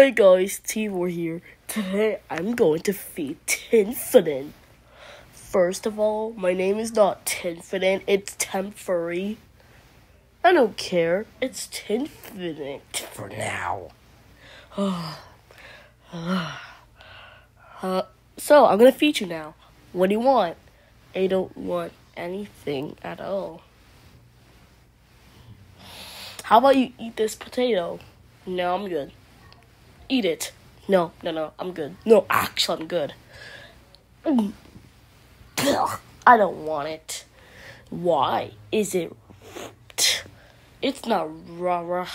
Hey guys, Timur here. Today I'm going to feed Tinfidin. First of all, my name is not Tinfidin, it's Temfery. I don't care, it's Tinfidin for now. uh, so, I'm gonna feed you now. What do you want? I don't want anything at all. How about you eat this potato? No, I'm good. Eat it. No, no, no, I'm good. No, actually, I'm good. I don't want it. Why is it? It's not raw.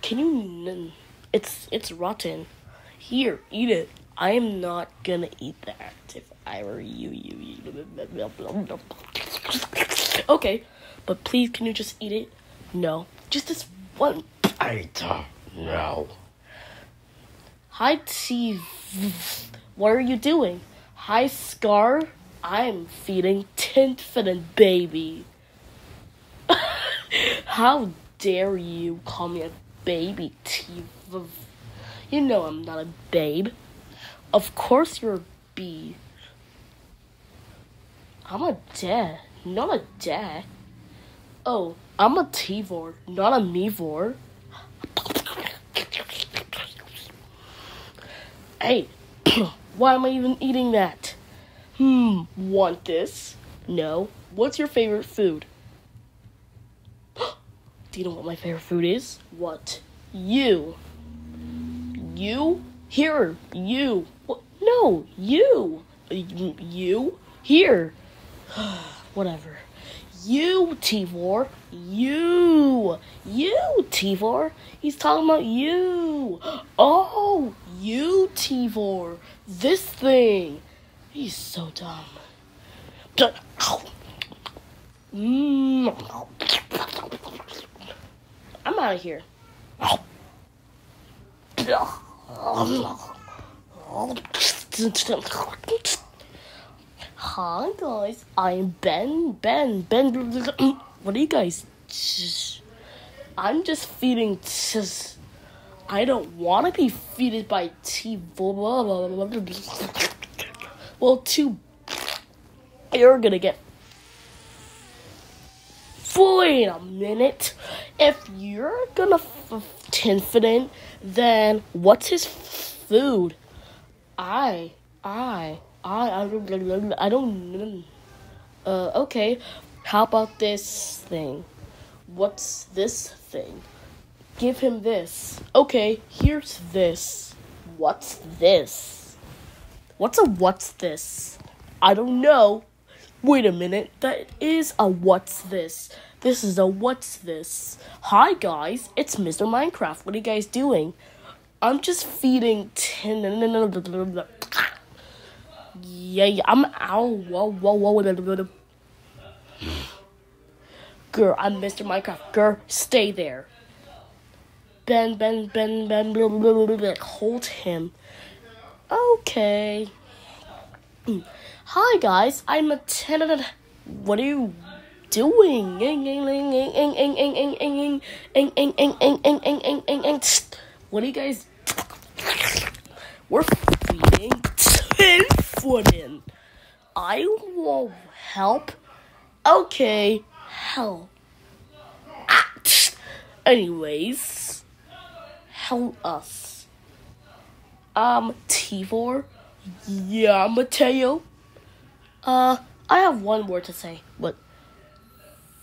Can you? It's it's rotten. Here, eat it. I am not gonna eat that if I were you. You. you. Okay, but please, can you just eat it? No, just this one bite. No. Hi, T. What are you doing? Hi, Scar. I'm feeding Tinfidin baby. How dare you call me a baby, T. You know I'm not a babe. Of course you're a bee. I'm a dad, not a dad. Oh, I'm a T-vor, not a me-vor. Hey, why am I even eating that? Hmm, want this? No. What's your favorite food? Do you know what my favorite food is? What? You. You? Here. You. What? No, you. You? Here. Whatever. You, Tivor. You. You, Tivor. He's talking about you. Oh, you, Tivor. This thing. He's so dumb. Mm. I'm out of here. Hi guys, I'm Ben. Ben. Ben. What are you guys? I'm just feeding. I don't want to be feeded by T. Well, too. You're gonna get. Wait a minute. If you're gonna f- Tinfidin, then what's his food? I, I, I, I don't, I don't. Uh, okay. How about this thing? What's this thing? Give him this. Okay, here's this. What's this? What's a what's this? I don't know. Wait a minute. That is a what's this. This is a what's this. Hi guys, it's Mr. Minecraft. What are you guys doing? I'm just feeding tin. Yeah, yeah I'm ow. Whoa, whoa, whoa. Girl, I'm Mr. Minecraft. Girl, stay there. Ben, Ben, Ben, Ben, blah, blah, blah, blah, hold him. Okay. Hi guys, I'm a tenant. What are you doing? What are you guys? We're feeding Tinfidin. I will help. Okay, help. Anyways, help us. Um, Tivor. Yeah, Mateo. Uh, I have one word to say, but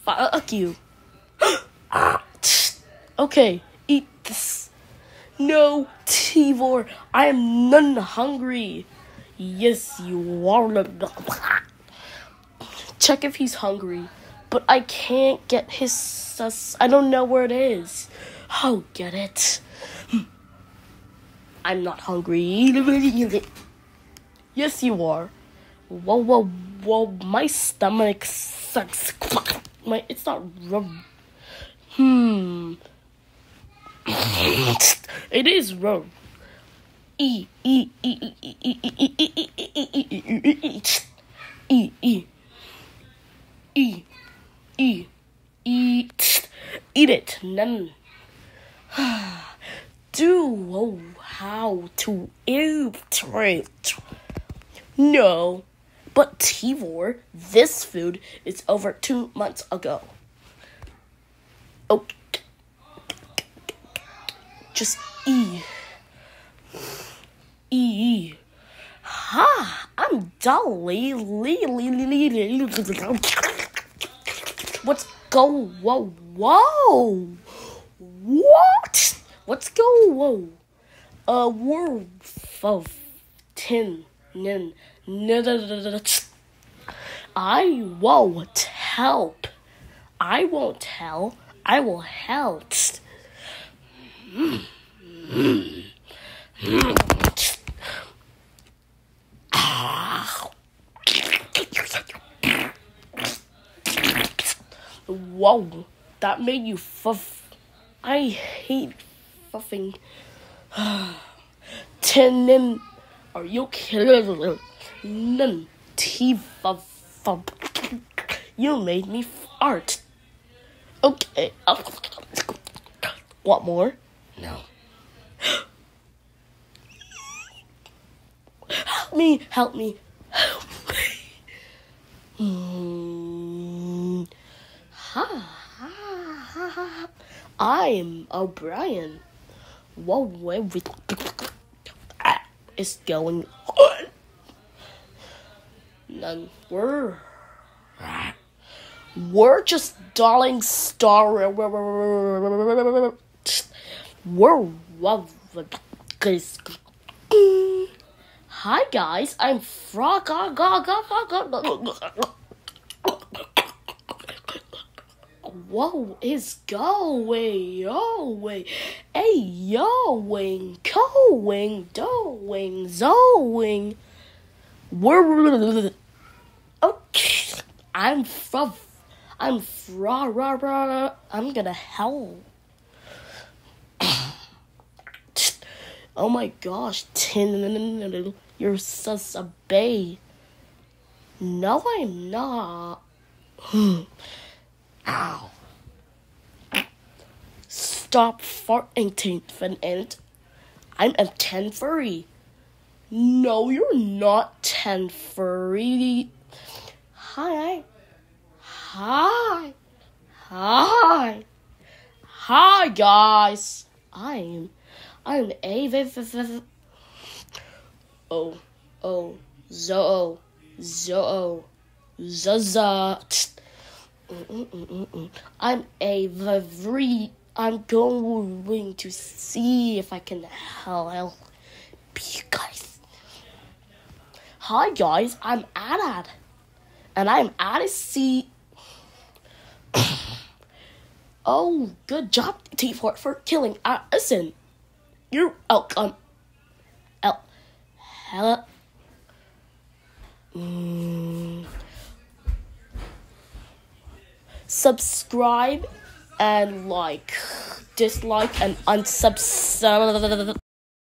fuck you. okay, eat this. No, Tivor, I am none hungry. Yes, you are. Check if he's hungry, but I can't get his sus. I don't know where it is. Oh, get it. I'm not hungry. Yes, you are. Whoa, whoa, whoa! My stomach sucks. My it's not rub. Hmm. it is rub. E e e e e e e e e e e e e e e eat eat it. None. Do oh how to eat No, but Tivor, this food is over two months ago. Oh, just E. E. Ha! I'm Dolly. What's go? Whoa, whoa! What? Let's go. Whoa. A word of tin. Nin. I won't help. I won't tell. I will help. Hmm. Hmm. Whoa, that made you fuff. I hate fuffing. Tenin, are you kidding? Nen, T fuff. You made me fart. Okay. Uh, what more? No. Help me, help me, help me. Hmm. I'm O'Brien. What is going on? None. We're we're just darling star. We're Hi guys, I'm Frog. Whoa is going, going, hey going, going, doing, zoing. We're okay. I'm from, I'm fra ra ra. I'm gonna hell. oh my gosh, tin, you're such a babe. No, I'm not. Ow. Stop farting, Finant. I'm a 10 furry. No, you're not 10 furry. Hi. Hi. Hi. Hi, guys. I'm. I'm a. Oh. Oh. Zo. Zo. Zaza. I'm a very. I'm going to see if I can help you guys. Hi guys, I'm Adad, and I'm at C. oh, good job, T for for killing uh, Addison. You're welcome. El, hello. Mm subscribe and like, dislike and unsubscribe.